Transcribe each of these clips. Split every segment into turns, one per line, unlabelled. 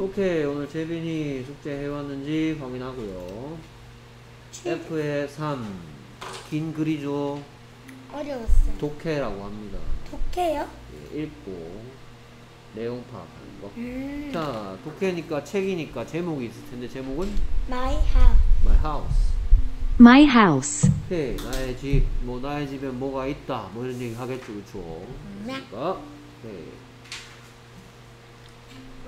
오케이 오늘 재빈이 숙제 해왔는지 확인하고요 F의 3긴 글이죠
어려웠어요.
독해라고 합니다
독해요?
예, 읽고 내용 파악하는 거
음.
자, 독해니까 책이니까 제목이 있을 텐데 제목은
My house.
My House.
My house.
오케이, 나의 집, 뭐 나의 집에 뭐가 있다, 뭐 이런 얘기 하겠죠, 그렇죠?
네.
그러니까, 오케이.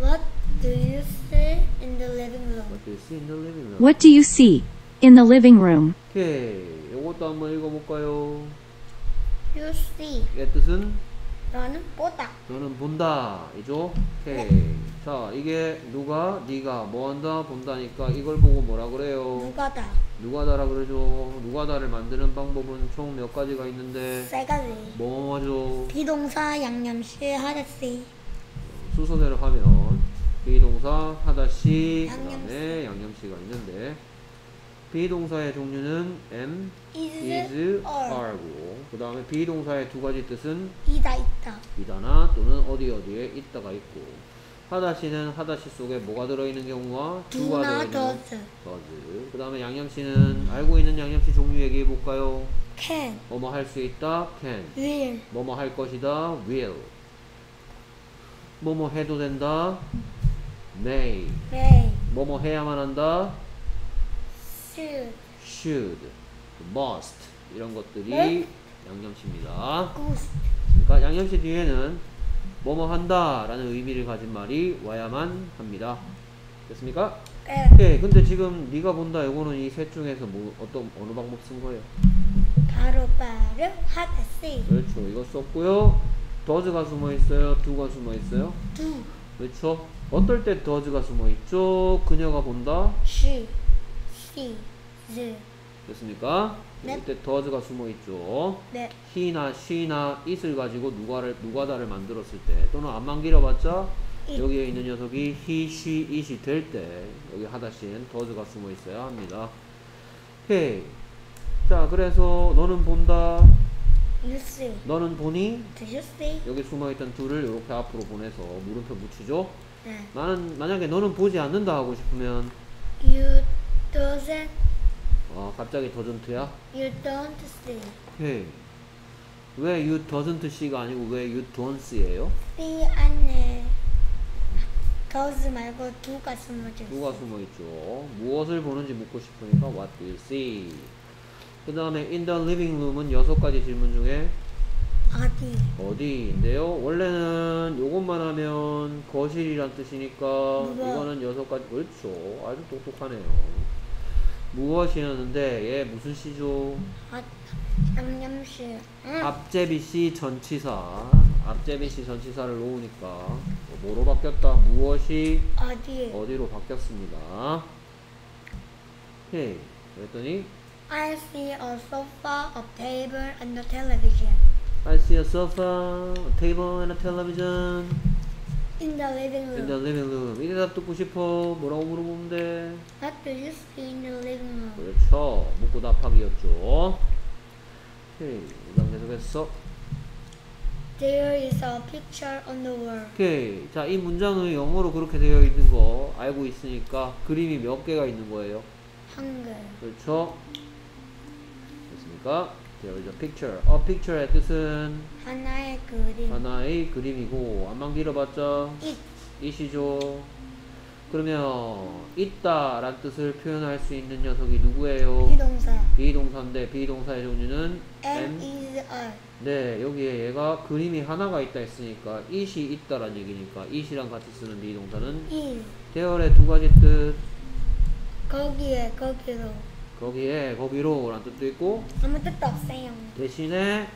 What do you see in the living room?
What do you see in the living room?
What do you see in the living room?
오케이, 이것도 한번 읽어볼까요?
You see.
얘 뜻은
너는 보다.
너는 본다, 이죠? 오케이. 자, 이게 누가, 네가 뭐 한다, 본다니까 이걸 보고 뭐라 그래요?
누가다.
누가다라 그러죠. 누가다를 만드는 방법은 총 몇 가지가 있는데
세 가지.
뭐죠?
비동사 양념시 하다시.
순서대로 하면 비동사 하다시
양념시.
그 다음에 양념시가 있는데 비동사의 종류는 am,
is,
are고 그 다음에 비동사의 두 가지 뜻은
이다 있다.
이다나 또는 어디 어디에 있다가 있고 하다시는 하다시 속에 뭐가 들어있는 경우와 두가 들어있는
does.
does 그 다음에 양념시는 알고 있는 양념시 종류 얘기해 볼까요?
Can.
뭐뭐 할 수 있다 can
Will.
뭐뭐 할 것이다 will 뭐뭐 해도 된다 may
May.
뭐뭐 해야만 한다
Should.
should must 이런 것들이
네?
양념시입니다
Goose.
그러니까 양념시 뒤에는 뭐뭐 한다 라는 의미를 가진 말이 와야만 합니다 됐습니까?
에.
오케이 근데 지금 네가 본다 이거는 이 셋 중에서 뭐 어떤 어느 방법 쓴 거예요?
바로 바로 하다시.
그렇죠 이거 썼고요 does가 숨어 있어요 do가 숨어 있어요
Do.
그렇죠 어떨 때 does가 숨어 있죠 그녀가 본다
She. The.
됐습니까?
네.
이때 does가 숨어 있죠
네.
he나 she나 it을 가지고 누가를 누가다를 만들었을 때 또는 안만 길어봤자
it.
여기에 있는 녀석이 he, she, it이 될 때 여기 하다시엔 does가 숨어 있어야 합니다 오케이 자 그래서 너는 본다
You see.
너는 보니
Do you see?
여기 숨어있던 둘을 이렇게 앞으로 보내서 물음표 붙이죠
네.
나는 만약에 너는 보지 않는다 하고 싶으면
You doesn't.
어, 갑자기 doesn't야
You don't see.
오케이 왜 you doesn't see가 아니고 왜 you don't see예요?
See 안에 does 말고 do가 숨어져 있어.
누가 숨어 있죠. 무엇을 보는지 묻고 싶으니까 what do you see? 그 다음에 in the living room은 여섯 가지 질문 중에
어디?
어디인데요. 원래는 요것만 하면 거실이란 뜻이니까
무엇?
이거는 여섯 가지 그렇죠. 아주 똑똑하네요. 무엇이었는데 얘 무슨 시죠?
어, 양념시. 응.
앞제비시 전치사. 앞제비시 전치사를 놓으니까 뭐로 바뀌었다? 무엇이
어디?
어디로 바뀌었습니다. 오케이. 그랬더니
I see a sofa, a table, and a television
I see a sofa, a table, and a television
in the living
in
room.
the living room. 이 대답 듣고 싶어. 뭐라고 물어보면 돼?
What do you see in the living room?
그렇죠. 묻고 답하기였죠. 오케이. 그 다음 계속했어.
There is a picture on the wall.
오케이. 자, 이 문장은 영어로 그렇게 되어 있는 거 알고 있으니까 그림이 몇 개가 있는 거예요?
한글.
그렇죠. 됐습니까? There is a picture. A picture의 뜻은
하나의 그림.
하나의 그림이고 안만 길어봤자
it.
이시죠. 그러면 있다란 뜻을 표현할 수 있는 녀석이 누구예요?
비동사.
비동사인데 비동사의 종류는
am
am.
is are.
네, 여기에 얘가 그림이 하나가 있다 했으니까 it이 있다란 얘기니까 it이랑 같이 쓰는 비동사는
is.
대열의 두 가지 뜻.
거기에 거기로.
거기에 거기로란 뜻도 있고
아무 뜻도 없어요.
대신에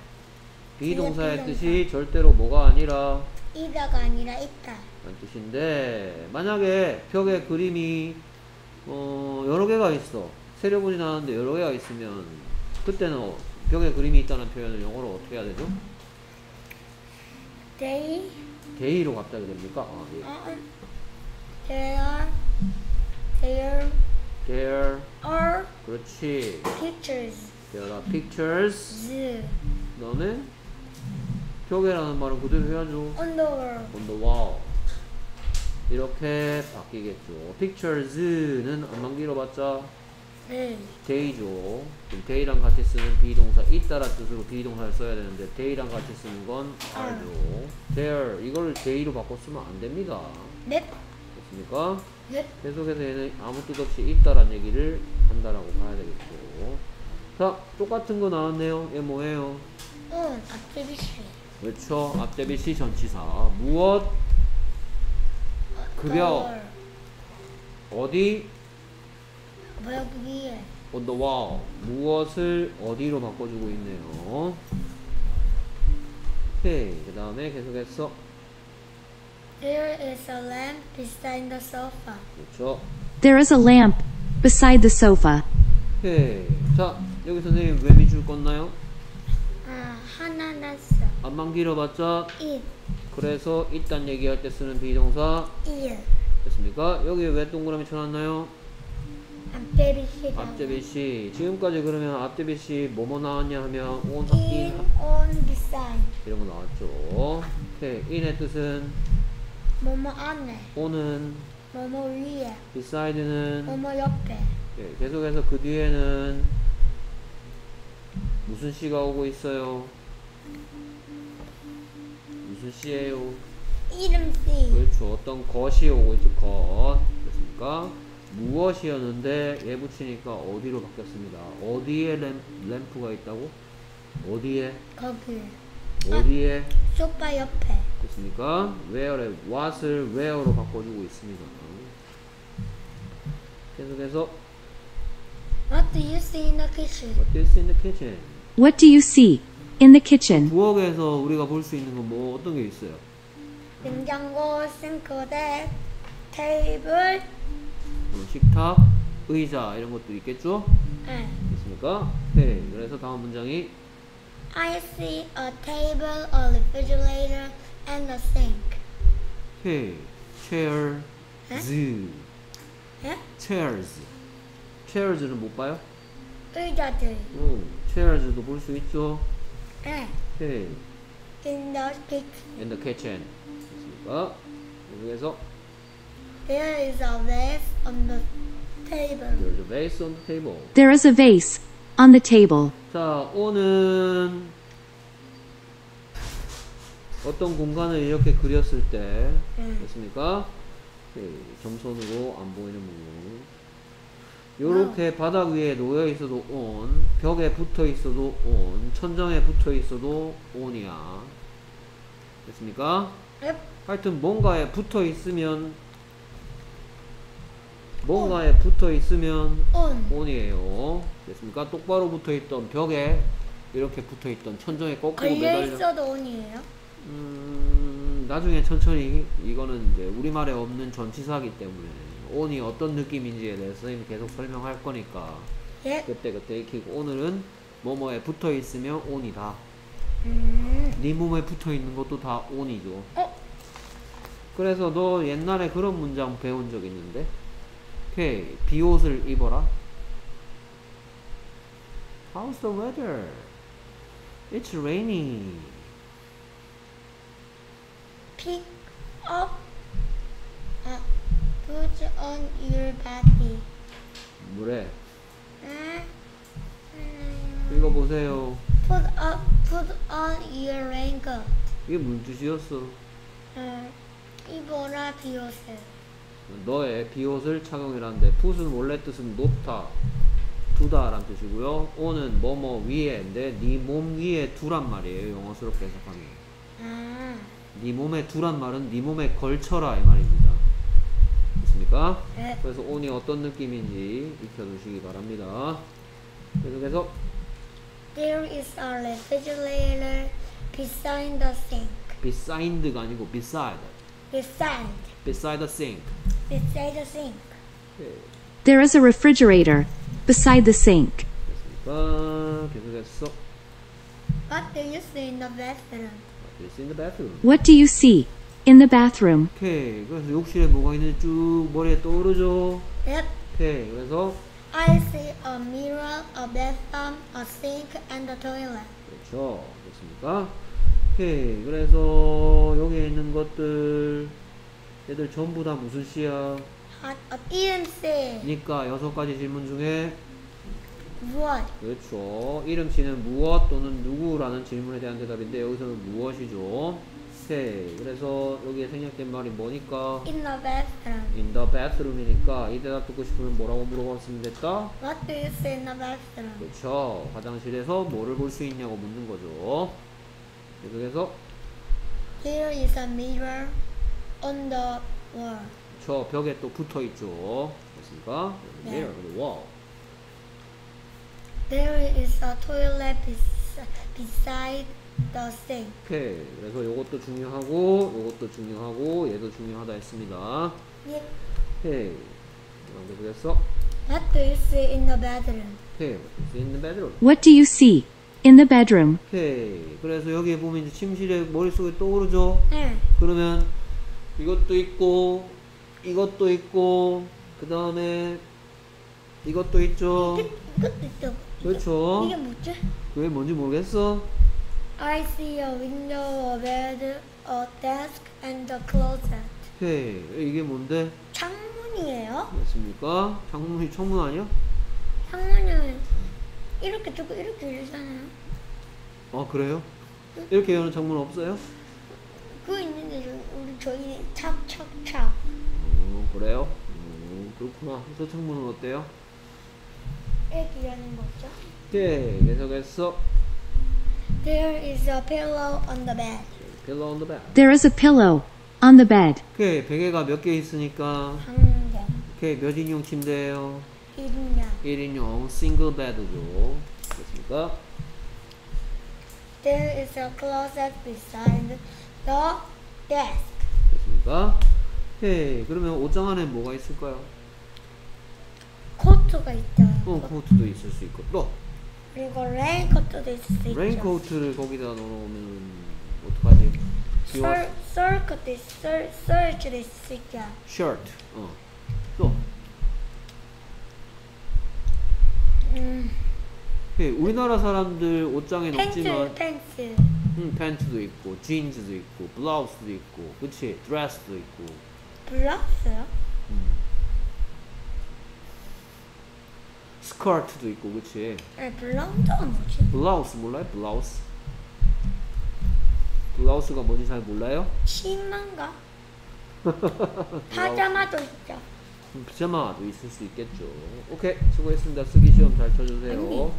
비동사의
비동사.
뜻이 절대로 뭐가 아니라
이다가 아니라 있다.
라는 뜻인데 만약에 벽에 그림이 어, 여러 개가 있어 세려보진 않았는데 여러 개가 있으면 그때는 어, 벽에 그림이 있다는 표현을 영어로 어떻게 해야 되죠?
They
they로 갑자기 됩니까? 아, 예.
are there there
There
are
그렇지
pictures.
There are pictures 다음에 벽에라는 말은 그대로 해야죠
on the wall.
On the wall 이렇게 바뀌겠죠. pictures는 안만 길어봤자
네.
day죠. 그럼 day랑 같이 쓰는 비동사 있다란 뜻으로 비동사를 써야 되는데 day랑 같이 쓰는 건 are죠. there 이걸 day로 바꿔 쓰면 안 됩니다.
넷.
됐습니까?
넷.
계속해서 얘는 아무 뜻 없이 있다란 얘기를 한다라고 봐야 되겠고. 자, 똑같은 거 나왔네요. 얘 뭐예요?
응. 앞제비씨.
그렇죠. 앞대비 시 전치사. 무엇? 급여. 어디?
뭐야 위에.
on the wall. 무엇을 어디로 바꿔주고 있네요. 오케이. 그 다음에 계속해서.
There is a lamp beside the sofa.
그렇죠.
There is a lamp beside the sofa.
오케이. 자, 여기 선생님 왜 밑줄 껐나요?
아, 하나 났어.
안만 길어봤자
이,
그래서 이딴 얘기할 때 쓰는 비동사
이.
됐습니까? 여기 왜 동그라미 쳐놨나요?
앞제비씨.
앞제비 씨 지금까지 그러면 앞제비 씨 뭐뭐 나왔냐 하면 on,
In,
in
on, beside.
이런 거 나왔죠. 오케이. in의 뜻은
뭐뭐 안에.
on은
뭐뭐 위에.
beside는
뭐뭐 옆에.
예, 계속해서 그 뒤에는 무슨 씨가 오고 있어요? 무슨 씨예요?
이름 C.
그렇죠. 어떤 것이 오고 있죠. 것. 됐습니까? 무엇이었는데 얘 붙이니까 어디로 바뀌었습니다. 어디에 램, 램프가 있다고? 어디에?
거기.
어디에?
소파 옆에.
됐습니까? where에 what을 where로 바꿔주고 있습니다. 계속해서
What do you see in the kitchen?
what do you see in the kitchen?
What do you see in the kitchen?
부엌에서 우리가 볼 수 있는 건 뭐 어떤 게 있어요?
냉장고, 싱크대, 테이블.
뭐 식탁, 의자 이런 것도 있겠죠?
네.
됐습니까? 네. 그래서 다음 문장이
I see a table, a refrigerator, and a sink.
오케이. chairs.
예?
chairs. chairs는 못 봐요?
의자들.
응. chairs도 볼 수 있죠?
네.
오케이.
In the kitchen.
in the kitchen. 됐습니까? 그래서
There is a vase on the table.
there's a vase on the table.
There is a vase on the table.
자, 오는 어떤 공간을 이렇게 그렸을 때
음.
됐습니까? 그 점선으로 안 보이는 부분. 요렇게 바닥 위에 놓여 있어도 on, 벽에 붙어 있어도 on, 천장에 붙어 있어도 on이야. 됐습니까?
넵.
하여튼 뭔가에 붙어 있으면 뭔가에 붙어 있으면
On.
on이에요. 됐습니까? 똑바로 붙어 있던 벽에 이렇게 붙어 있던 천정에 거꾸로 매달려.
있어도 on이에요.
음, 나중에 천천히 이거는 이제 우리말에 없는 전치사기 때문에 on이 어떤 느낌인지에 대해서 선생님이 계속 설명할 거니까
예.
그때 그때 익히고 오늘은 뭐뭐에 붙어 있으면 on이다.
음.
네 몸에 붙어 있는 것도 다 on이죠.
어?
그래서 너 옛날에 그런 문장 배운 적 있는데, 오케이, 비옷을 입어라. How's the weather? It's rainy.
Pick up. 아, put on your body.
뭐래?
응? 음,
읽어보세요.
Put up, put on your raincoat.
이게 무슨 뜻이었어?
응. 입어라 비옷을.
너의 비옷을 착용이라는데, put은 원래 뜻은 놓다, 두다 라는 뜻이고요. on은 뭐뭐 위에인데, 네몸 위에 두란 말이에요. 영어스럽게 해석하면.
아,
네 몸에 두란 말은 네 몸에 걸쳐라 이 말입니다. 됐습니까?
네.
그래서 on이 어떤 느낌인지 익혀두시기 바랍니다. 계속해서
There is a refrigerator beside the sink.
beside가 아니고 beside,
Beside.
beside the sink.
Beside the sink.
네,
There is a refrigerator beside the sink.
됐습니까? 계속해서
What do you see in the bathroom?
It's in the bathroom.
What do you see in the bathroom?
오케이. 그래서 욕실에 뭐가 있는지 쭉 머리에 떠오르죠.
Yep.
오케이. 그래서
I see a mirror, a bathroom, a sink, and a toilet.
그렇죠. 됐습니까? 오케이. 그래서 여기에 있는 것들 얘들 전부 다 무슨 시야?
Hot of 이름씨
그러니까 여섯 가지 질문 중에
무엇?
그렇죠. 이름씨는 무엇 또는 누구라는 질문에 대한 대답인데 여기서는 무엇이죠? 오케이. 그래서 여기에 생략된 말이 뭐니까?
In the bathroom.
In the bathroom이니까 이 대답 듣고 싶으면 뭐라고 물어봤으면 됐다?
What do you see in the bathroom?
그렇죠. 화장실에서 뭐를 볼 수 있냐고 묻는 거죠. 계속해서
Here is a mirror on the wall.
저 벽에 또 붙어 있죠. 됐습니까?
네.
Mirror, the wall.
There is a toilet bes- beside the sink.
오케이. 그래서 요것도 중요하고 요것도 중요하고 얘도 중요하다 했습니다.
Yep.
오케이. 그럼 계속해서
What do you see in the bedroom?
오케이. In the bedroom?
What do you see in the bedroom?
오케이. 그래서 여기에 보면 이제 침실에 머릿속에 떠오르죠?
네.
그러면 이것도 있고 이것도 있고 그 다음에 이것도 있죠.
이것도 있죠.
그렇죠.
이게 뭐지?
그게 뭔지 모르겠어.
I see a window, a bed, a desk, and a closet.
오케이. 이게 뭔데?
창문이에요?
맞습니까? 창문이 창문 아니야?
창문은 이렇게 두고 이렇게 열잖아요.
아 그래요? 이렇게 여는 창문 없어요?
그거 있는데 저- 우리 저희 착착착.
어, 그래요? 음, 그렇구나. 저 창문은 어때요?
이렇게 여는 거죠.
오케이. 계속해서
There is a pillow on the bed.
pillow on the bed.
There is a pillow on the bed.
오케이. 베개가 몇 개 있으니까
한 개.
오케이. 몇 인용 침대예요?
일면.
1인용 싱글 베드죠. 됐습니까?
There is a closet beside the desk.
됐습니까? 오케이. 그러면 옷장 안에 뭐가 있을까요?
코트가 있죠.
어, 코트도 있을 수 있고 또
그리고 레인코트도 있을 수 있죠.
레인코트를 거기다 넣어놓으면 어떡하지? 비와
썰, 썰코트, 있- 썰, 썰줄도 있을 수 있죠.
셔츠 어. 또
음,
오케이. 우리나라 사람들 옷장에 없지만
팬츠.
음, 팬츠도 있고 진즈도 있고 블라우스도 있고 그치? 드레스도 있고
블라우스요?
스커트도 있고 그치?
네, 블라우스가 뭐지?
블라우스 몰라요? 블라우스 블라우스가 뭔지 잘 몰라요?
치마인가? 파자마도 있죠.
음, 피자마도 있을 수 있겠죠 오케이 수고했습니다 쓰기 시험 잘 쳐주세요